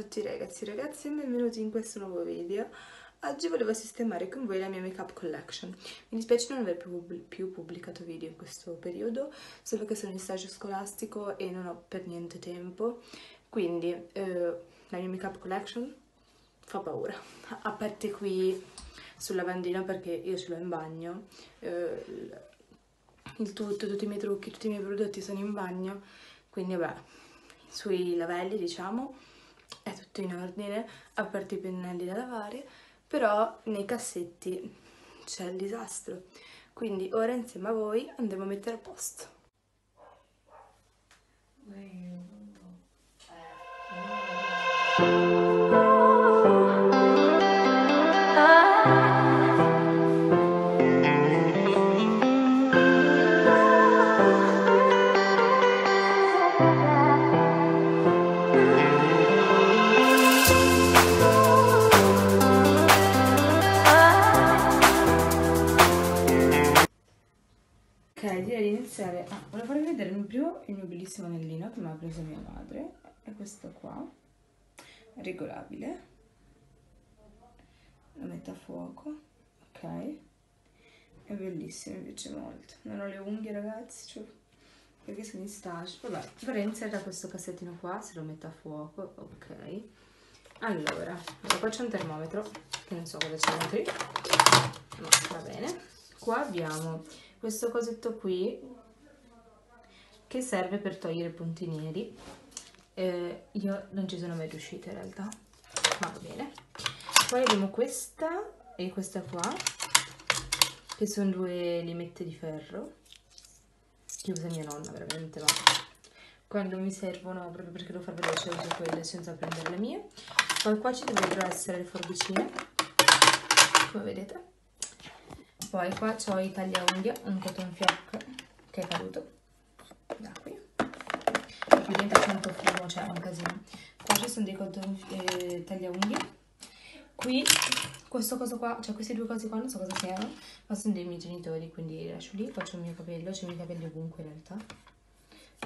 tutti ragazzi e ragazzi e benvenuti in questo nuovo video. Oggi volevo sistemare con voi la mia make up collection. Mi dispiace non aver più, pubblicato video in questo periodo, solo che sono in stage scolastico e non ho per niente tempo. Quindi eh, la mia make up collection fa paura. A parte qui sul lavandino perché io ce l'ho in bagno. Eh, il tutto, tutti i miei trucchi, tutti i miei prodotti sono in bagno. Quindi vabbè, sui lavelli diciamo è tutto in ordine a parte i pennelli da lavare però nei cassetti c'è il disastro. Quindi ora insieme a voi andremo a mettere a posto. Iniziare preso mia madre è questo qua regolabile. Lo metto a fuoco ok? È bellissimo mi piace molto. Non ho le unghie ragazzi cioè, perché sono in stage. Vabbè vorrei iniziare da questo cassettino qua se lo metto a fuoco ok. Allora qua c'è un termometro che non so cosa c'è dentro. Ma va bene. Qua abbiamo questo cosetto qui che serve per togliere i punti neri. Eh, io non ci sono mai riuscita in realtà. Ma va bene. Poi abbiamo questa e questa qua che sono due limette di ferro. Che usa mia nonna veramente ma quando mi servono proprio perché devo far veloce uso quelle senza prendere le mie. Poi qua ci dovrebbero essere le forbicine come vedete. Poi qua ho i tagliaunghie un cotton fioc che è caduto da qui. E dentro c'è un profumo c'è un casino. Qua ci sono dei cotton eh, tagliaunghie. Qui questo coso qua cioè queste due cose qua non so cosa siano ma sono dei miei genitori quindi li lascio lì faccio il mio capello c'è i miei capelli ovunque in realtà.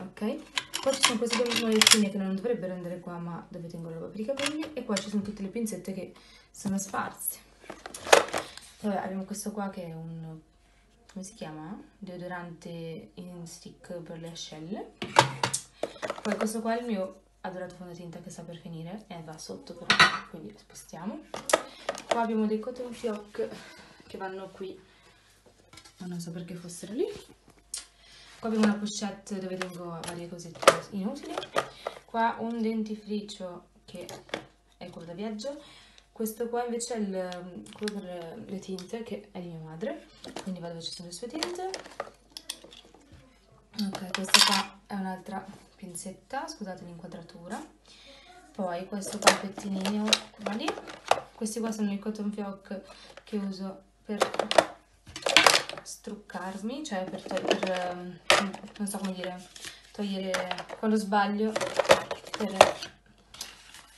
Ok? Qua ci sono queste due molettine che non dovrebbero andare qua ma dove tengo la roba per i capelli e qua ci sono tutte le pinzette che sono sparse. Vabbè, abbiamo questo qua che è un come si chiama? deodorante in stick per le ascelle. Poi questo qua è il mio adorato fondotinta che sta per finire e va sotto però quindi lo spostiamo. Qua abbiamo dei cotton fioc che vanno qui. Ma non so perché fossero lì. Qua abbiamo una pochette dove tengo varie cosette inutili. Qua un dentifricio che è quello da viaggio questo qua invece è il, quello per le tinte che è di mia madre. Quindi vado dove ci sono le sue tinte. Ok questa qua è un'altra pinzetta scusate l'inquadratura. Poi questo qua pettinino va lì. Questi qua sono i cotton fioc che uso per struccarmi cioè per togliere ehm, non so come dire togliere quando sbaglio per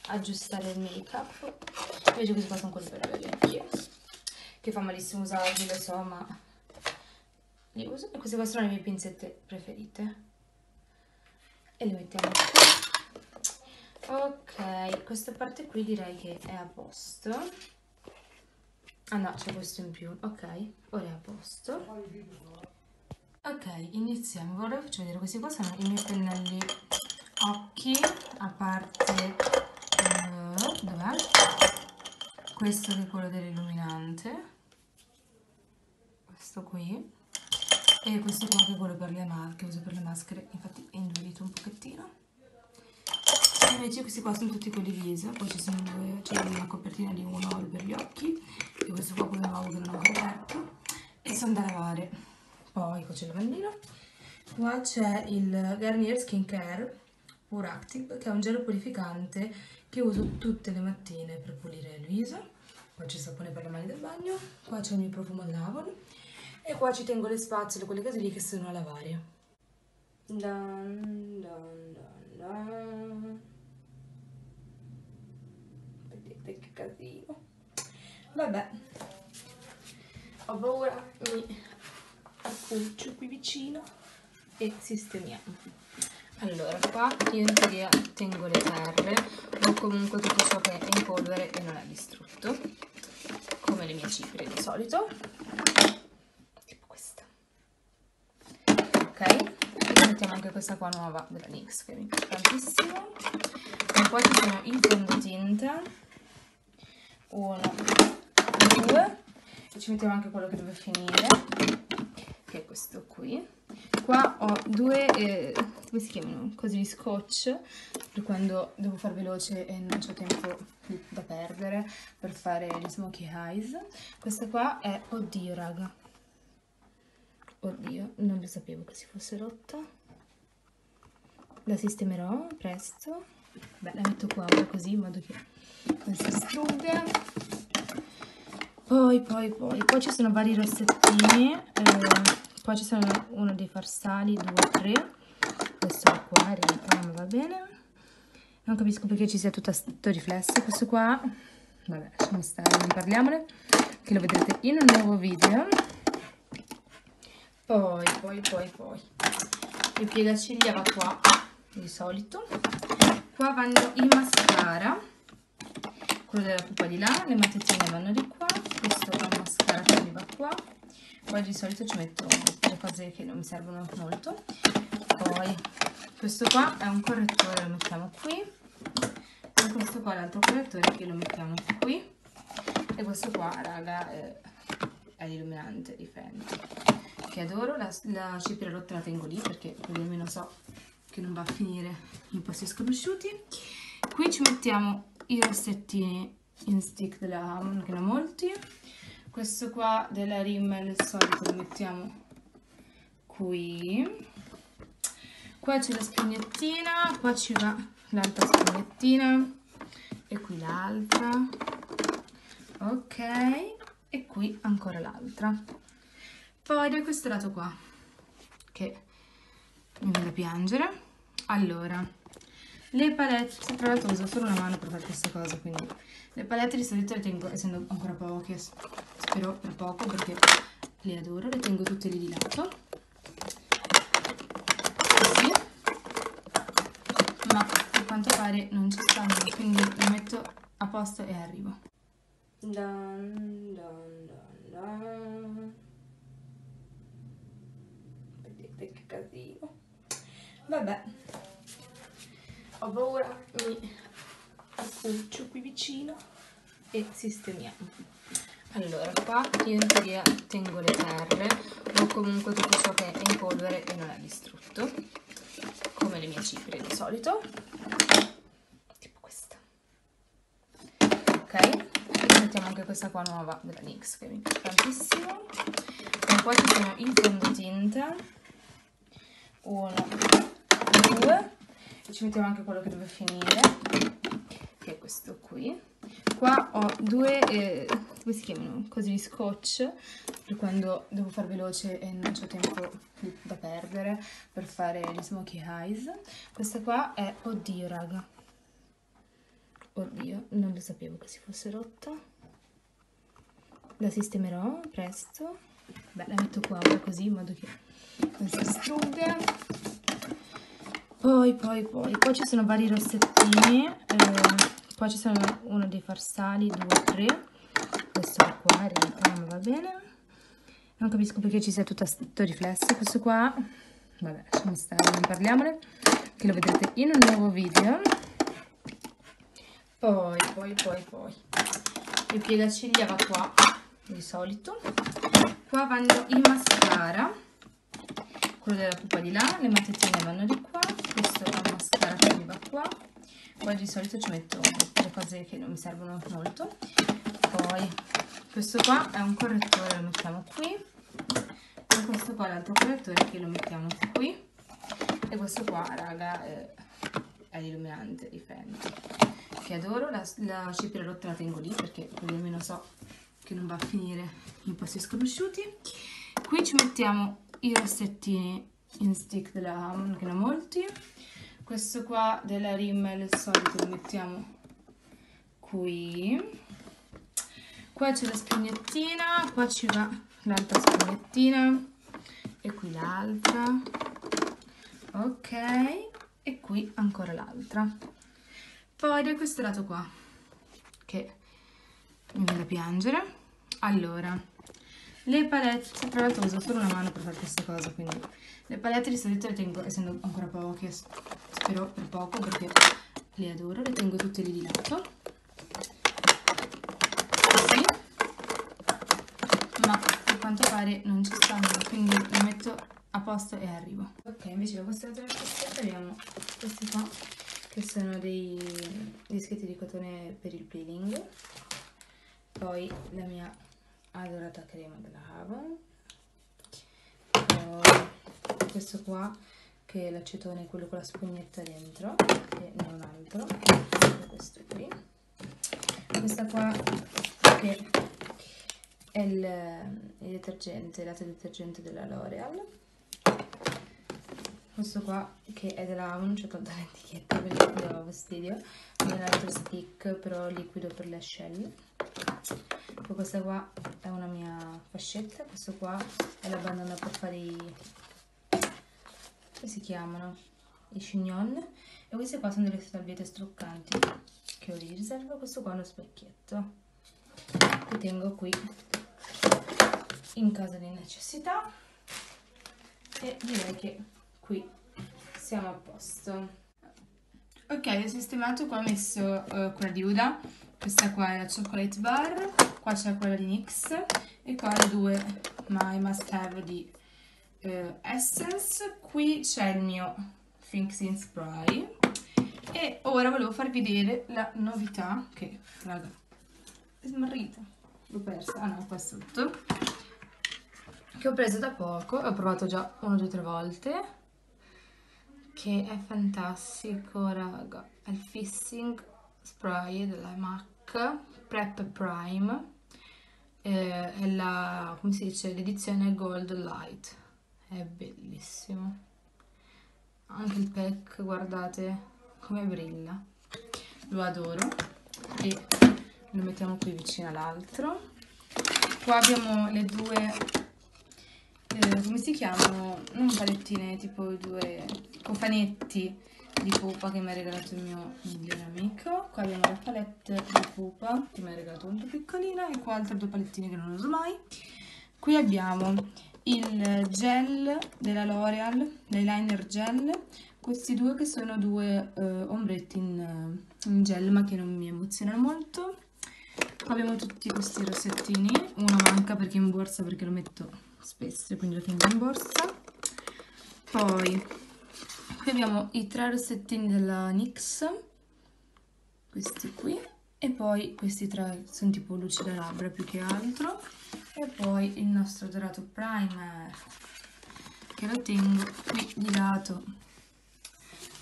aggiustare il make up invece questi qua sono quelli per le orecchie che fa malissimo usarli lo so ma li uso e queste qua sono le mie pinzette preferite. E le mettiamo qui. Ok questa parte qui direi che è a posto. Ah no c'è questo in più. Ok ora è a posto. Ok iniziamo. Ora vi faccio vedere questi qua sono i miei pennelli. Occhi a parte uh, dov'è? Questo che è quello dell'illuminante. Questo qui. E questo qua che è quello per le maschere uso per le maschere. Infatti è indurito un pochettino. Invece questi qua sono tutti quelli viso poi ci sono due c'è una copertina di uno per gli occhi. E questo qua quello nuovo che non ho aperto e sono da lavare. Poi qua c'è il lavandino. Qua c'è il Garnier Skin Care Pure Active che è un gelo purificante che uso tutte le mattine per pulire il viso qua c'è il sapone per le mani del bagno. Qua c'è il mio profumo dell'Avon e qua ci tengo le spazzole, quelle cose lì che sono a lavare. Dun, dun, dun. vedete che casino. Vabbè. Ho paura mi accuccio qui vicino e sistemiamo allora qua io in teoria tengo le terre o comunque tutto ciò che è in polvere e non è distrutto come le mie ciprie di solito. Tipo questa. Ok e mettiamo anche questa qua nuova della NYX che mi piace tantissimo. E poi ci sono il fondotinta uno due e ci mettiamo anche quello che deve finire che è questo qui qua ho due eh, come si chiamano? Cose di scotch per quando devo far veloce e non ho tempo da perdere per fare gli smokey eyes questa qua è oddio raga. Oddio non lo sapevo che si fosse rotta. La sistemerò presto. Beh la metto qua ora così in modo che non si strugga poi poi poi poi ci sono vari rossettini eh, poi ci sono uno dei farsali, due, tre, questo qua realtà non va bene, non capisco perché ci sia tutto questo riflesso, questo qua, vabbè, lasciamo stare, non parliamone, che lo vedrete in un nuovo video. Poi, poi, poi, poi, il piegaciglia va qua, di solito, qua vanno i mascara, quello della pupa di là, le matitine vanno di qua, questo è un mascara che mi va qua, poi di solito ci metto le cose che non mi servono molto. Poi questo qua è un correttore lo mettiamo qui. E questo qua è l'altro correttore che lo mettiamo qui. E questo qua raga è, l'illuminante di Fenty che adoro la, la cipria rotta la tengo lì perché così almeno so che non va a finire in posti sconosciuti. Qui ci mettiamo i rossettini in stick della Hamon che ne ho molti questo qua della Rimmel il solito lo mettiamo qui. Qua c'è la spugnettina qua ci va l'altra spugnettina e qui l'altra. Ok e qui ancora l'altra. Poi da questo lato qua che mi viene da piangere. Allora le palette tra l'altro uso solo una mano per fare questa cosa quindi le palette di solito le tengo essendo ancora poche spero per poco perché le adoro le tengo tutte lì di lato. Così ma a quanto pare non ci stanno quindi le metto a posto e arrivo. Dun, dun, dun, vedete che casino. Vabbè. Ho paura mi appuccio qui vicino e sistemiamo allora qua io in teoria tengo le terre o comunque tutto ciò che è in polvere e non è distrutto come le mie ciprie di solito. Tipo questa. Ok mettiamo anche questa qua nuova della NYX che mi piace tantissimo. E poi ci sono il fondotinta. Uno due e ci mettiamo anche quello che deve finire che è questo qui. Qua ho due eh, come si chiamano? Cose di scotch per quando devo far veloce e non ho tempo da perdere per fare gli smokey eyes questa qua è oddio raga. Oddio non lo sapevo che si fosse rotta. La sistemerò presto. Beh la metto qua così in modo che non si strugga poi poi poi poi ci sono vari rossettini eh, poi ci sono uno dei farsali, due, tre, questo qua non va bene, non capisco perché ci sia tutto questo riflesso, questo qua, vabbè, lasciamo stare, non parliamone, che lo vedrete in un nuovo video, poi, poi, poi, poi, il piegaciglia va qua, di solito, qua vanno i mascara, quello della pupa di là, le matitine vanno di qua, questo è un mascara che va qua, poi di solito ci metto le cose che non mi servono molto. Poi questo qua è un correttore lo mettiamo qui. E questo qua è l'altro correttore che lo mettiamo qui. E questo qua raga è, l'illuminante di Fenty che adoro la, la cipria rotta la tengo lì perché almeno so che non va a finire in posti sconosciuti. Qui ci mettiamo i rossettini in stick della Hamon che ne ho molti questo qua della Rimmel il solito lo mettiamo qui qua c'è la spugnettina qua ci va l'altra spugnettina e qui l'altra ok e qui ancora l'altra. Poi da questo lato qua, che mi viene da piangere. Allora, le palette, tra l'altro uso solo una mano per fare questa cosa, quindi le palette di solito le tengo, essendo ancora poche, spero per poco perché le adoro, le tengo tutte lì di lato. Così. Ma a quanto pare non ci stanno, quindi le metto a posto e arrivo. Ok, invece da questo lato della cassetta abbiamo questi qua, che sono dei dischetti di cotone per il peeling. Poi la mia adorata crema della Avon poi questo qua che è l'acetone quello con la spugnetta dentro e non altro questo qui. Questa qua che è il, il detergente, latte detergente della L'Oreal questo qua che è della Avon, c'è tolta l'etichetta perché mi dava fastidio. Un altro stick però liquido per le ascelle poi questa qua è una mia fascetta questo qua è la bandana per fare i come si chiamano? I chignon. E queste qua sono delle salviette struccanti che ho di riserva questo qua è uno specchietto che tengo qui in caso di necessità. E direi che qui siamo a posto. Ok ho sistemato qua ho messo uh, quella di Uda questa qua è la chocolate bar, qua c'è quella di NYX e qua le due my must have di uh, Essence. Qui c'è il mio Fixing Spray e ora volevo farvi vedere la novità che, raga, è smarrita, l'ho persa, ah no, qua sotto, che ho preso da poco, ho provato già una, due, tre volte, che è fantastico, raga, è il Fixing Spray della MAC. Prep Prime eh, è la, come si dice, l'edizione Gold Light. È bellissimo. Anche il pack guardate come brilla. Lo adoro. E lo mettiamo qui vicino all'altro. Qua abbiamo le due eh, come si chiamano? non palettine tipo due cofanetti di pupa che mi ha regalato il mio migliore amico. Qua abbiamo la palette di pupa che mi ha regalato molto piccolina e qua altre due palettine che non uso mai. Qui abbiamo il gel della L'Oreal, l'eyeliner gel, questi due che sono due uh, ombretti in, in, gel ma che non mi emozionano molto. Qua abbiamo tutti questi rossettini, uno manca perché in borsa perché lo metto spesso quindi lo tengo in borsa. Poi qui abbiamo i tre rossettini della NYX. Questi qui. E poi questi tre sono tipo luci da labbra più che altro. E poi il nostro dorato primer che lo tengo qui di lato.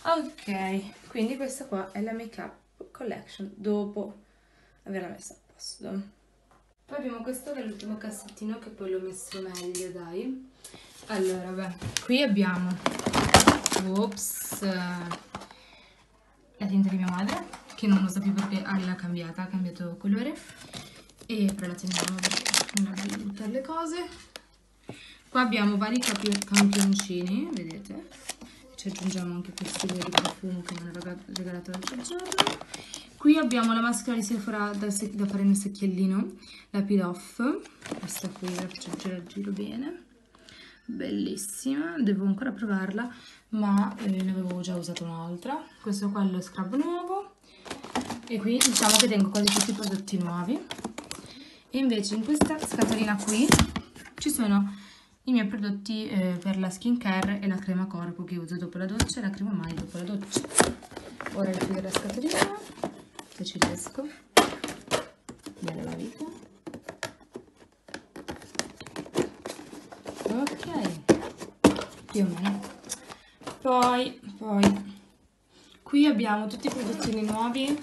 Ok quindi questa qua è la make up collection dopo averla messa a posto. Poi abbiamo questo dell'ultimo cassettino che poi l'ho messo meglio dai. Allora beh qui abbiamo Ops, la tinta di mia madre, che non lo so più perché l'ha cambiata, ha cambiato colore, e però la teniamo perché non abbiamo buttare le cose. Qua abbiamo vari campioncini, vedete? Ci aggiungiamo anche questi due di profumo che mi hanno regalato l'altro giorno. Qui abbiamo la maschera di Sephora da, da fare nel secchiellino, la peel off, questa qui la faccio girare giro bene bellissima devo ancora provarla ma eh, ne avevo già usato un'altra. Questo qua è lo scrub nuovo. E qui diciamo che tengo quasi tutti i prodotti nuovi. E invece in questa scatolina qui ci sono i miei prodotti eh, per la skin care e la crema corpo che uso dopo la doccia e la crema mai dopo la doccia. Ora richiudo la scatolina se ci riesco bella la vita ok più o meno. Poi, poi qui abbiamo tutti i prodottini nuovi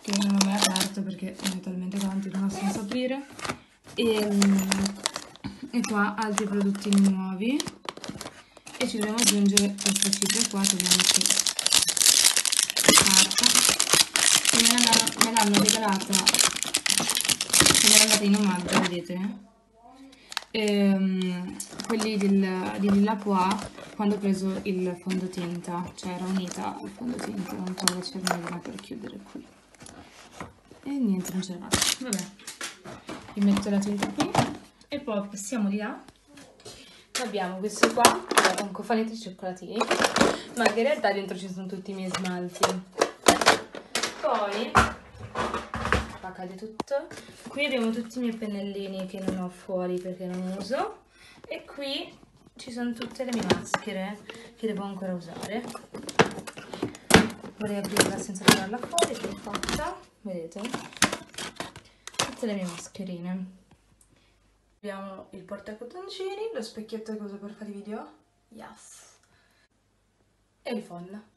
che non ho mai aperto perché ho talmente tanti non ho senso aprire e, e qua altri prodottini nuovi. E ci dobbiamo aggiungere questa cifra qua togliamo qui. Carta. Che me l'hanno regalata che me l'hanno data in omaggio vedete ehm, quelli del, di Lilla Pois quando ho preso il fondotinta, cioè era unita al fondotinta, non trovo c'è una per chiudere qui. E niente, non c'era nada. Vabbè, vi metto la tinta qui e poi passiamo di là. Abbiamo questo qua, con cofanetti di cioccolatini, ma che in realtà dentro ci sono tutti i miei smalti. Poi qua cade tutto. Qui abbiamo tutti i miei pennellini che non ho fuori perché non uso. E qui ci sono tutte le mie maschere che devo ancora usare. Vorrei aprirla senza tirarla fuori, fatta. Vedete? Tutte le mie mascherine. Abbiamo il portacotoncini, lo specchietto che uso per fare i video. Yes. E il phon.